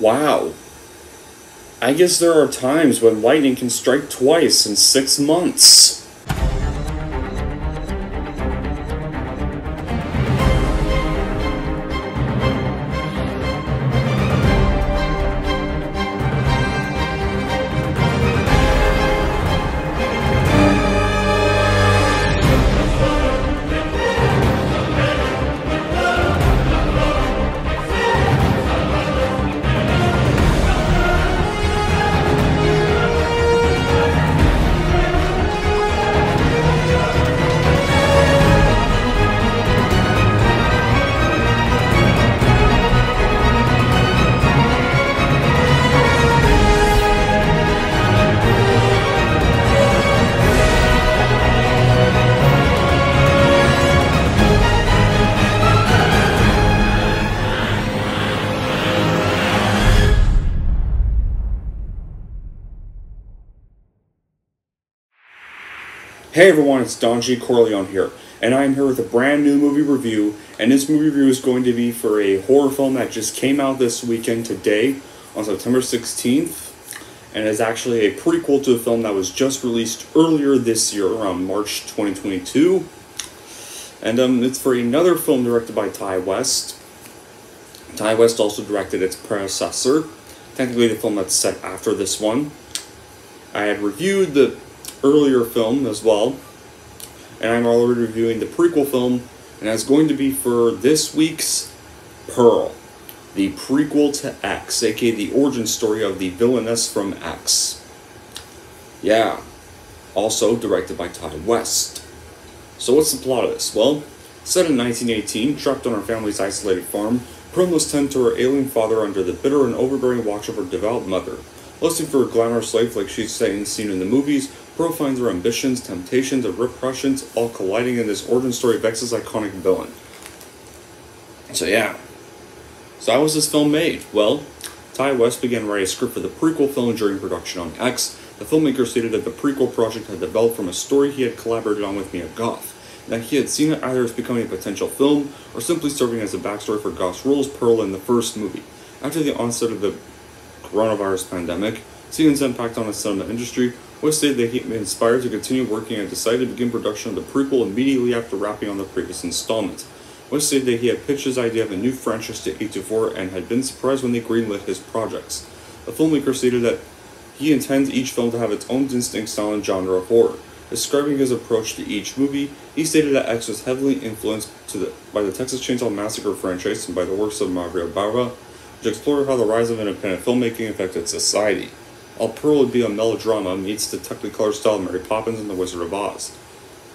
Wow. I guess there are times when lightning can strike twice in six months. Hey everyone, it's Don G. Corleone here, and I'm here with a brand new movie review, and this movie review is going to be for a horror film that just came out this weekend today, on September 16th, and is actually a prequel to a film that was just released earlier this year, around March 2022, and um, it's for another film directed by Ti West. Ti West also directed its predecessor, technically the film that's set after this one. I had reviewed the earlier film as well. And I'm already reviewing the prequel film, and that's going to be for this week's Pearl, the prequel to X, aka the origin story of the villainess from X. Yeah, also directed by Ti West. So what's the plot of this? Well, set in 1918, trapped on her family's isolated farm, must tend to her alien father under the bitter and overbearing watch of her devout mother. Lusting for a glamorous life like she's seen in the movies, Pearl finds her ambitions, temptations, and repressions all colliding in this origin story of X's iconic villain. So yeah. So how was this film made? Well, Ti West began writing a script for the prequel film during production on X. The filmmaker stated that the prequel project had developed from a story he had collaborated on with Mia Goth, and that he had seen it either as becoming a potential film or simply serving as a backstory for Goth's role as Pearl in the first movie. After the onset of the coronavirus pandemic, seeing its impact on the cinema industry, West stated that he inspired to continue working and decided to begin production of the prequel immediately after wrapping on the previous installment. West stated that he had pitched his idea of a new franchise to A24 and had been surprised when they greenlit his projects. The filmmaker stated that he intends each film to have its own distinct style and genre of horror. Describing his approach to each movie, he stated that X was heavily influenced the, by the Texas Chainsaw Massacre franchise and by the works of Mario Bava, which explored how the rise of independent filmmaking affected society. All Pearl would be a melodrama meets the Technicolor style of Mary Poppins and the Wizard of Oz.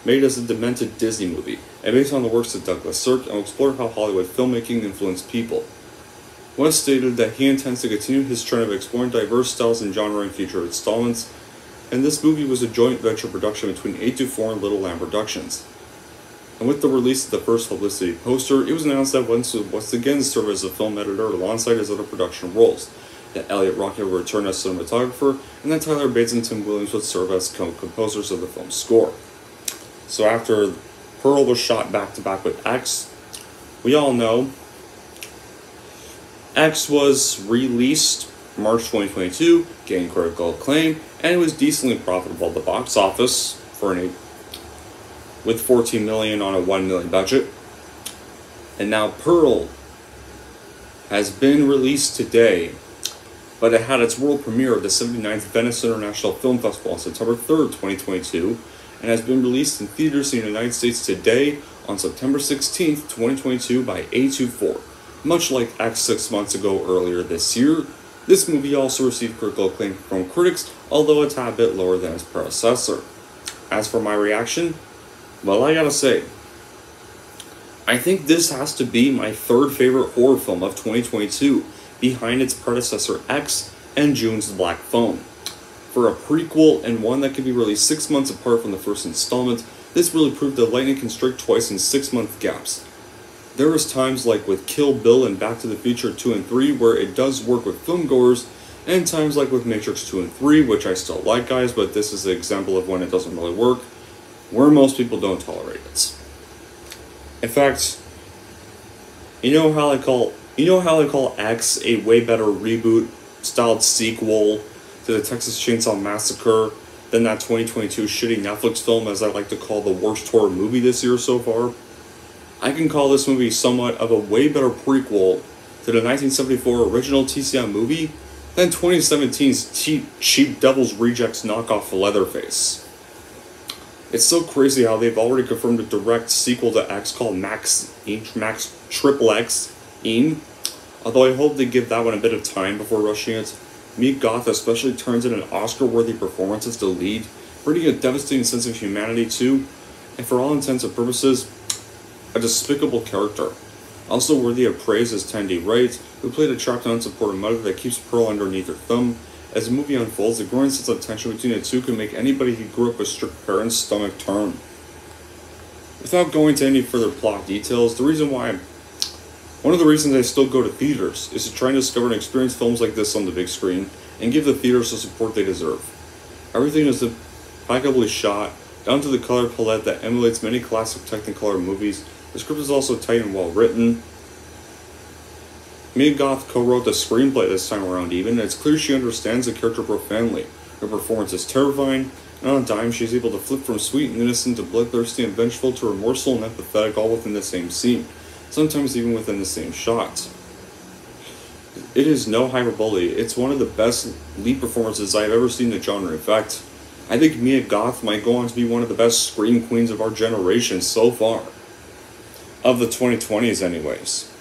Made as a demented Disney movie, and based on the works of Douglas Sirk, and will explore how Hollywood filmmaking influenced people. West stated that he intends to continue his trend of exploring diverse styles and genre in future installments, and this movie was a joint venture production between A24 and Little Lamb Productions. And with the release of the first publicity poster, it was announced that West would once again serve as a film editor alongside his other production roles, that Eliot Rockett would return as cinematographer, and that Tyler Bates and Tim Williams would serve as co-composers of the film's score. So after Pearl was shot back to back with X, we all know X was released March 2022, gained critical acclaim, and it was decently profitable at the box office for an with 14 million on a 1 million budget. And now Pearl has been released today but it had its world premiere at the 79th Venice International Film Festival on September 3rd, 2022, and has been released in theaters in the United States today on September 16th, 2022 by A24. Much like X six months ago earlier this year, this movie also received critical acclaim from critics, although it's a tad bit lower than its predecessor. As for my reaction, well, I gotta say, I think this has to be my third favorite horror film of 2022 behind its predecessor X and June's Black Phone. For a prequel and one that could be released six months apart from the first installment, this really proved that lightning can strike twice in six month gaps. There was times like with Kill Bill and Back to the Future 2 and 3 where it does work with filmgoers, and times like with Matrix 2 and 3, which I still like guys, but this is an example of when it doesn't really work, where most people don't tolerate it. In fact, you know how I call You know how they call X a way better reboot styled sequel to the Texas Chainsaw Massacre than that 2022 shitty Netflix film, as I like to call the worst horror movie this year so far? I can call this movie somewhat of a way better prequel to the 1974 original TCM movie than 2017's cheap, cheap Devil's Rejects knockoff Leatherface. It's so crazy how they've already confirmed a direct sequel to X called Max Max Triple X In. Although I hope they give that one a bit of time before rushing it. Mia Goth especially turns in an Oscar-worthy performance as the lead, bringing a devastating sense of humanity too, and for all intents and purposes, a despicable character. Also worthy of praise is Tandi Wright, who played a trapped unsupported mother that keeps Pearl underneath her thumb as the movie unfolds, the growing sense of tension between the two can make anybody who grew up with strict parents' stomach turn. Without going to any further plot details, the reason why I'm, one of the reasons I still go to theaters is to try and discover and experience films like this on the big screen and give the theaters the support they deserve. Everything is impeccably shot, down to the color palette that emulates many classic Technicolor movies. The script is also tight and well written, Mia Goth co-wrote the screenplay this time around even, and it's clear she understands the character profoundly. Her performance is terrifying, and on a dime she's able to flip from sweet and innocent to bloodthirsty and vengeful to remorseful and empathetic all within the same scene, sometimes even within the same shot. It is no hyperbole, it's one of the best lead performances I've ever seen in the genre. In fact, I think Mia Goth might go on to be one of the best scream queens of our generation so far. Of the 2020s anyways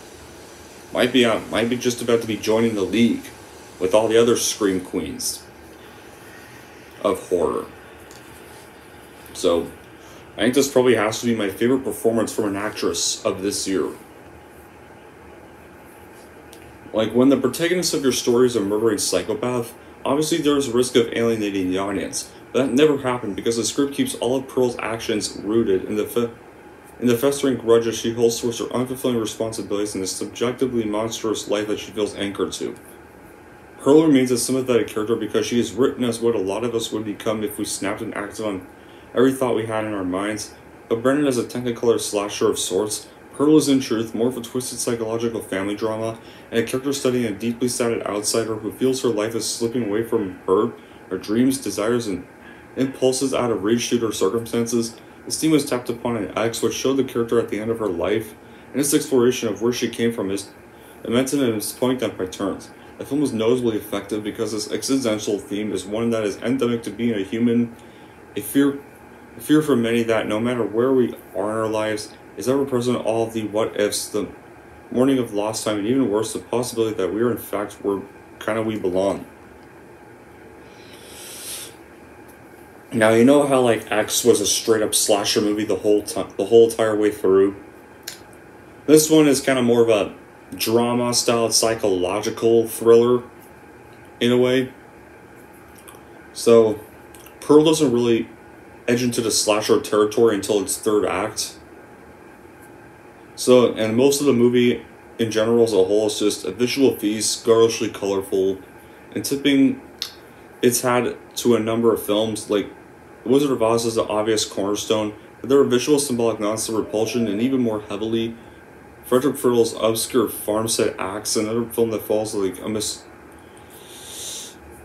might be on, might be just about to be joining the league with all the other scream queens of horror. So, I think this probably has to be my favorite performance from an actress of this year. Like when the protagonist of your story is a murdering psychopath, obviously there's a risk of alienating the audience, but that never happened because the script keeps all of Pearl's actions rooted in the in the festering grudges she holds towards her unfulfilling responsibilities and the subjectively monstrous life that she feels anchored to. Pearl remains a sympathetic character because she is written as what a lot of us would become if we snapped and acted on every thought we had in our minds. But Brennan is a technicolor slasher of sorts. Pearl is in truth more of a twisted psychological family drama and a character studying a deeply sad outsider who feels her life is slipping away from her, her dreams, desires, and impulses out of reach due to her circumstances, this theme was tapped upon in X, which showed the character at the end of her life, and its exploration of where she came from is immense and its point them by turns. The film was notably effective because this existential theme is one that is endemic to being a human, a fear, fear for many that no matter where we are in our lives, is ever present all the what ifs, the mourning of lost time, and even worse, the possibility that we are in fact where kind of we belong. Now you know how like X was a straight up slasher movie the whole time, the whole entire way through. This one is kind of more of a drama style psychological thriller in a way. So Pearl doesn't really edge into the slasher territory until its third act. So, and most of the movie in general as a whole is just a visual feast, garishly colorful, and tipping it's had to a number of films like Wizard of Oz is the obvious cornerstone, but there are visual symbolic nods to Repulsion and even more heavily Frederick Friddle's obscure farmstead acts, another film that falls like a.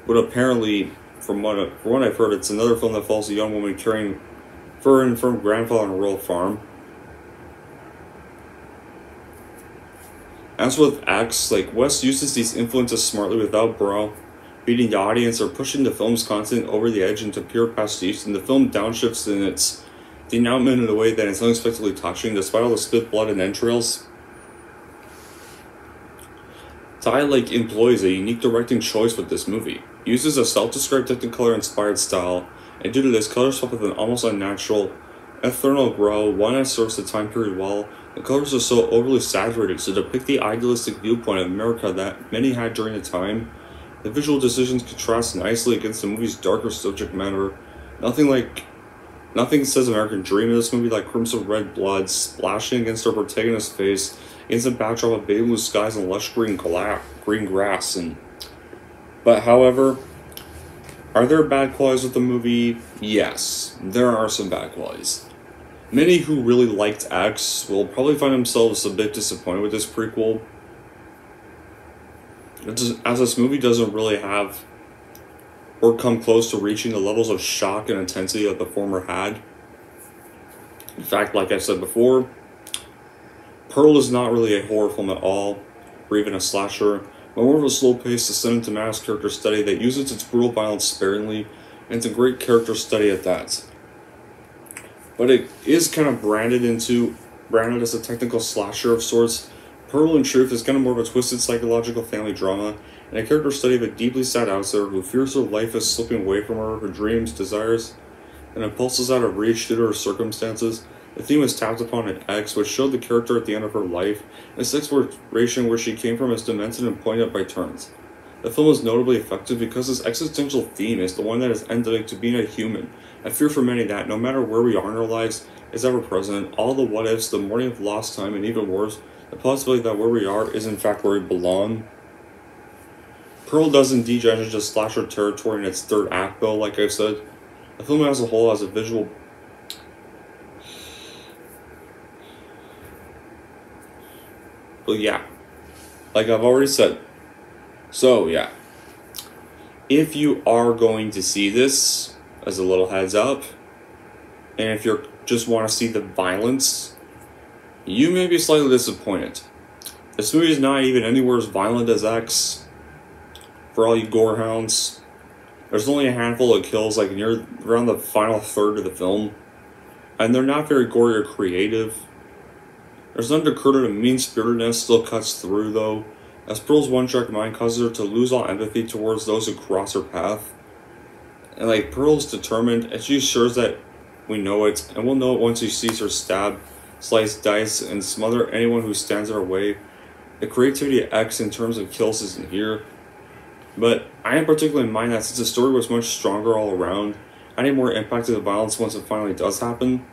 But apparently, from what, from what I've heard, it's another film that follows a young woman caring for her infirm grandfather on a rural farm. As with X, like West uses these influences smartly without bro beating the audience or pushing the film's content over the edge into pure pastiche, and the film downshifts in its denouement in a way that is unexpectedly touching, despite all the spit, blood, and entrails. Ty Lake employs a unique directing choice with this movie. Uses a self-described Technicolor inspired style, and due to this, colors swap with an almost unnatural, ethereal glow, one that serves the time period well. The colors are so overly saturated to depict the idealistic viewpoint of America that many had during the time, the visual decisions contrast nicely against the movie's darker subject matter. Nothing like nothing says American Dream in this movie like crimson red blood splashing against our protagonist's face against a backdrop of baby blue skies and lush green gla- green grass and but however are there bad qualities with the movie? Yes, there are some bad qualities. Many who really liked X will probably find themselves a bit disappointed with this prequel as this movie doesn't really have or come close to reaching the levels of shock and intensity that the former had. In fact, like I said before, Pearl is not really a horror film at all, or even a slasher, but more of a slow-paced descent into mass character study that uses its brutal violence sparingly, and it's a great character study at that. But it is kind of branded into branded as a technical slasher of sorts. Pearl in truth is kind of more of a twisted psychological family drama, and a character study of a deeply sad outsider who fears her life is slipping away from her, her dreams, desires, and impulses out of reach due to her circumstances. The theme was tapped upon in X, which showed the character at the end of her life, and its exploration where she came from is demented and poignant by turns. The film is notably effective because its existential theme is the one that is endemic to being a human. I fear for many that, no matter where we are in our lives, is ever present, all the what ifs, the mourning of lost time, and even worse, the possibility that where we are is in fact where we belong. Pearl does indeed enter into slasher territory in its third act, though, like I've said. The film as a whole has a visual But yeah, like I've already said. So yeah, if you are going to see this, as a little heads up, and if you just want to see the violence, you may be slightly disappointed. This movie is not even anywhere as violent as X. For all you gore hounds, there's only a handful of kills, like near around the final third of the film, and they're not very gory or creative. There's undercurrent of mean-spiritedness still cuts through, though, as Pearl's one-track mind causes her to lose all empathy towards those who cross her path. And, like, Pearl's determined, and she assures that we know it, and we'll know it once she sees her stab, slice, dice, and smother anyone who stands in her way. The creativity of X in terms of kills isn't here, but I am particularly mind that since the story was much stronger all around, I need more impact of the violence once it finally does happen.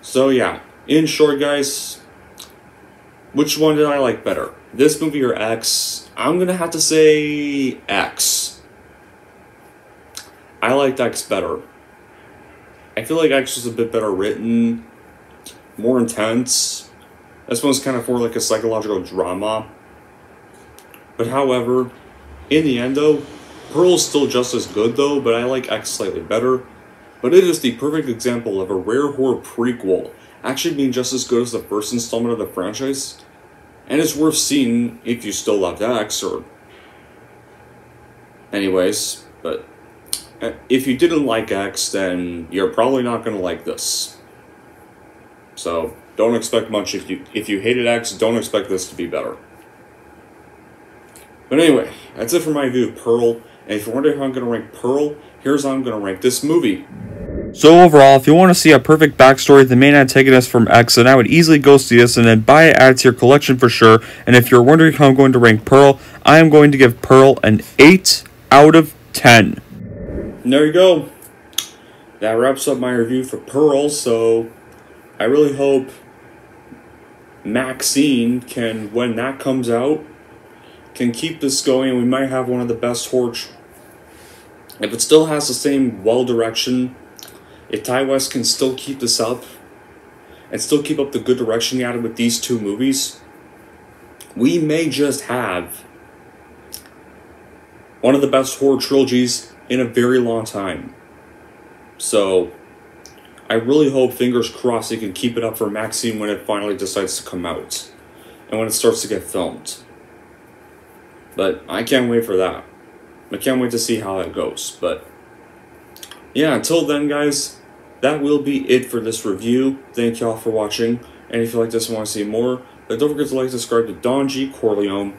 So yeah, in short, guys, which one did I like better? This movie or X? I'm gonna have to say X. I liked X better. I feel like X was a bit better written, more intense. This one's kind of more like a psychological drama. But however, in the end though, Pearl's still just as good though, but I like X slightly better but it is the perfect example of a rare horror prequel actually being just as good as the first installment of the franchise, and it's worth seeing if you still loved X or. Anyways, but Uh, if you didn't like X, then you're probably not going to like this. So don't expect much if you if you hated X. Don't expect this to be better. But anyway, that's it for my view of Pearl. And if you're wondering how I'm going to rank Pearl, here's how I'm going to rank this movie. So overall, if you want to see a perfect backstory the main antagonist from X, then I would easily go see this and then buy it, add it to your collection for sure. And if you're wondering how I'm going to rank Pearl, I am going to give Pearl an 8 out of 10. And there you go. That wraps up my review for Pearl, so I really hope Maxine can, when that comes out, can keep this going. We might have one of the best horror. If it still has the same well direction if Ti West can still keep this up and still keep up the good direction he had with these two movies, we may just have one of the best horror trilogies in a very long time. So, I really hope, fingers crossed, he can keep it up for Maxine when it finally decides to come out and when it starts to get filmed. But I can't wait for that. I can't wait to see how that goes. But yeah, until then, guys, that will be it for this review. Thank y'all for watching. And if you like this and want to see more, then don't forget to like subscribe to Don G. Corleone.